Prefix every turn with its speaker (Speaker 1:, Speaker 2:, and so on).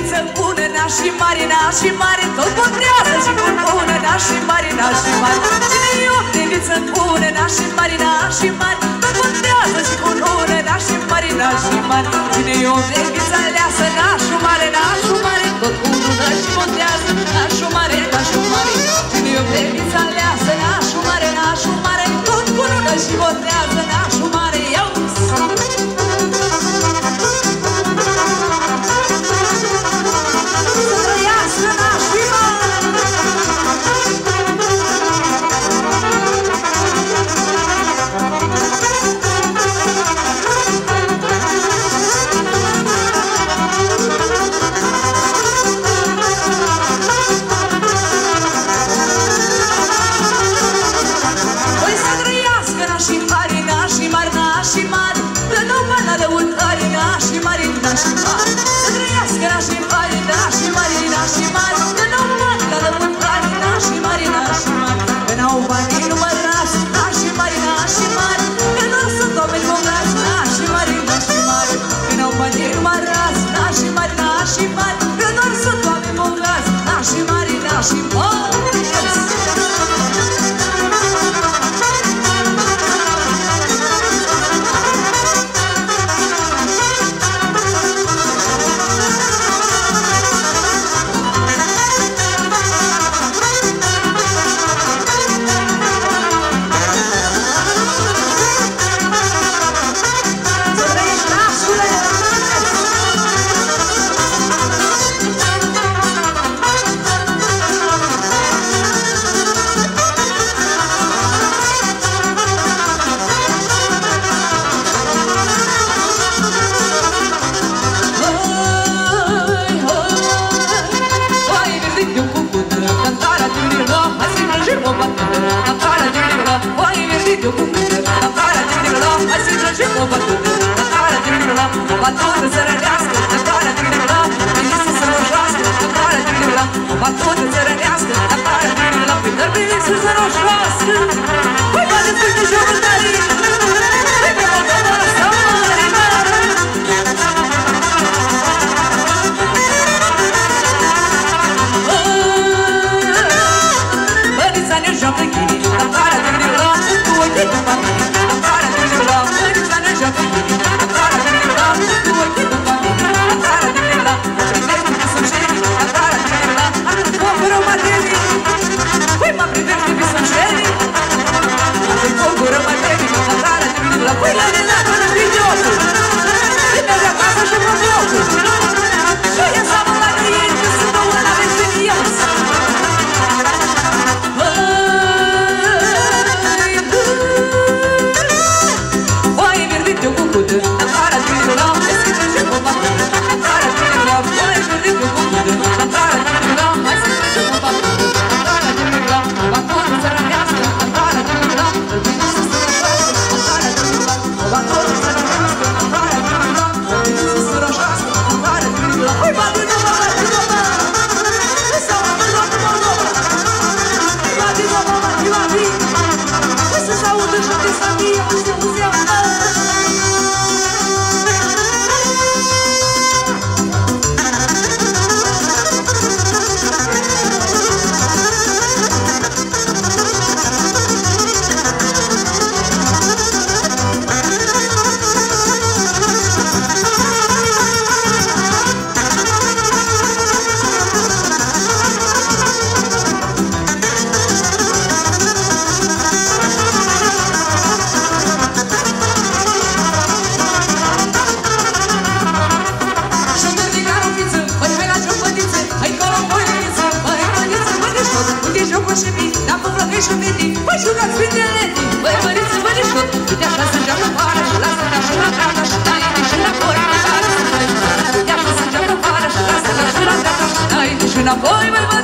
Speaker 1: Măriță bună, nea și mare, nea și mare Tot potrează și cu bună, nea și mare, nea și mare. Cine e o neviță bună, nea și mare, nea și mare Tot potrează și cu bună, nea și mare, nea și mare. Cine e o neviță leasă, nea și mare, nea și mare Tot bună și potrează, nea și mare, nea și mare. Cine e o neviță leasă, nea și mare, nea și mare Tot bună și potrează I'll be awesome. aruncați vitele Băi, băriți, bărișul Uite așa sunt și afară Și lasă-te și la gata Și dai-te și înapoi Uite așa sunt și afară Și lasă-te și la gata Și dai-te și înapoi, băi, băriți